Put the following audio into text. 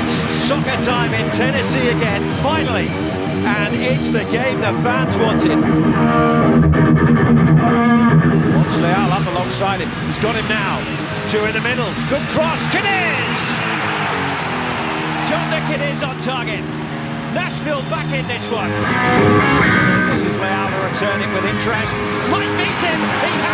It's soccer time in Tennessee again, finally. And it's the game the fans wanted. Wants Leal up alongside him. He's got him now. Two in the middle. Good cross. Cádiz. John the Kiniz on target. Nashville back in this one. This is Leal returning with interest. Might beat him. He has